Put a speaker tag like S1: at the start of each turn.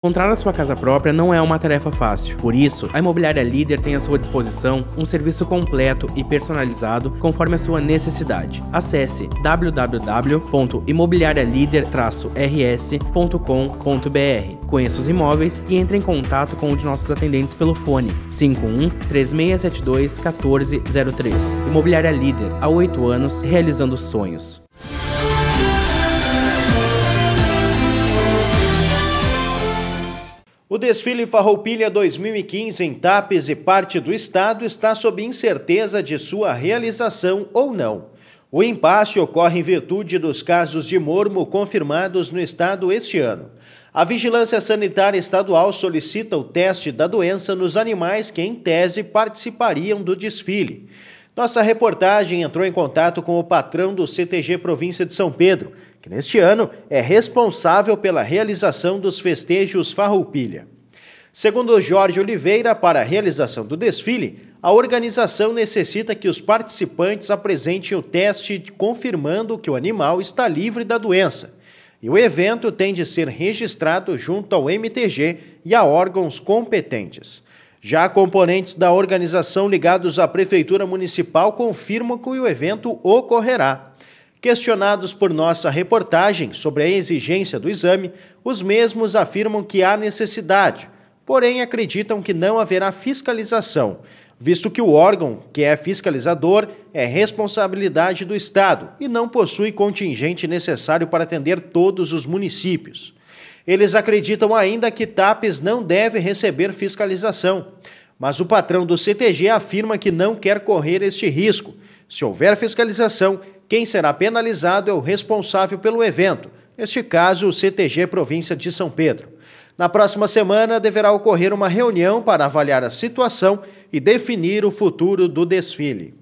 S1: Encontrar a sua casa própria não é uma tarefa fácil. Por isso, a Imobiliária Líder tem à sua disposição um serviço completo e personalizado conforme a sua necessidade. Acesse www.imobiliarialider-rs.com.br. Conheça os imóveis e entre em contato com um de nossos atendentes pelo fone 51 3672 1403. Imobiliária Líder, há oito anos realizando sonhos.
S2: O desfile Farroupilha 2015 em Tapes e parte do estado está sob incerteza de sua realização ou não. O impasse ocorre em virtude dos casos de mormo confirmados no estado este ano. A Vigilância Sanitária Estadual solicita o teste da doença nos animais que, em tese, participariam do desfile. Nossa reportagem entrou em contato com o patrão do CTG Província de São Pedro, que neste ano é responsável pela realização dos festejos Farroupilha. Segundo Jorge Oliveira, para a realização do desfile, a organização necessita que os participantes apresentem o teste confirmando que o animal está livre da doença. E o evento tem de ser registrado junto ao MTG e a órgãos competentes. Já componentes da organização ligados à Prefeitura Municipal confirmam que o evento ocorrerá. Questionados por nossa reportagem sobre a exigência do exame, os mesmos afirmam que há necessidade, porém acreditam que não haverá fiscalização, visto que o órgão, que é fiscalizador, é responsabilidade do Estado e não possui contingente necessário para atender todos os municípios. Eles acreditam ainda que TAPES não deve receber fiscalização, mas o patrão do CTG afirma que não quer correr este risco. Se houver fiscalização, quem será penalizado é o responsável pelo evento, neste caso o CTG Província de São Pedro. Na próxima semana deverá ocorrer uma reunião para avaliar a situação e definir o futuro do desfile.